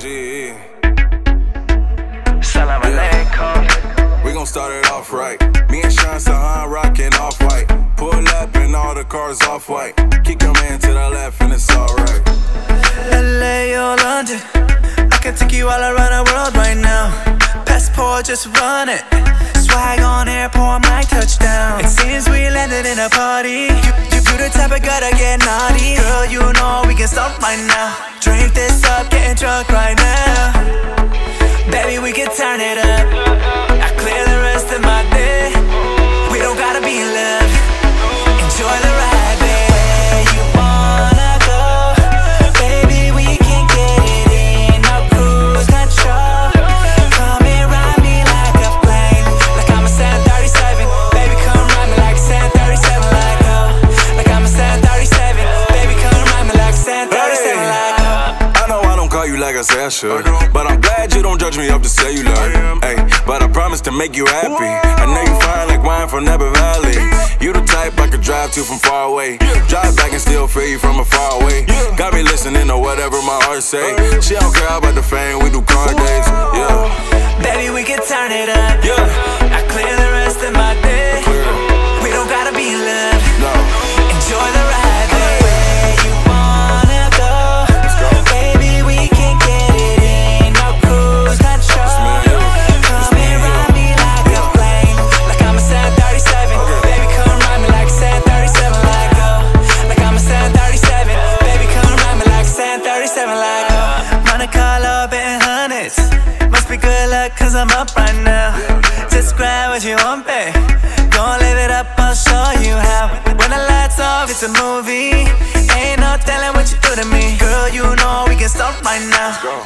G. Salam yeah. We gon' start it off right. Me and Sean Sahand rockin' off white. Pull up and all the cars off white. Kick your man to the left and it's alright. LA or London, I can take you all around the world right now. Passport, just run it. Swag on airport, my touchdown. It seems we landed in a party. You, you the type of girl to get naughty. Girl, you know we can stop right now. Drink this up, getting drunk right now. I said I should. But I'm glad you don't judge me off the cellular. Hey, but I promise to make you happy. I know you fine like wine from Napa Valley. You the type I could drive to from far away. Drive back and still feel you from a far away. Got me listening to whatever my heart say. She don't care about the fame, we do car days. Yeah, Baby, we can turn it up. yeah. Monte Carlo, betting hundreds. Must be good luck, cause I'm up right now. Just grab what you want, babe. Don't live it up, I'll show you how. When the lights off, it's a movie. Ain't no telling what you do to me. Girl, you know we can start right now.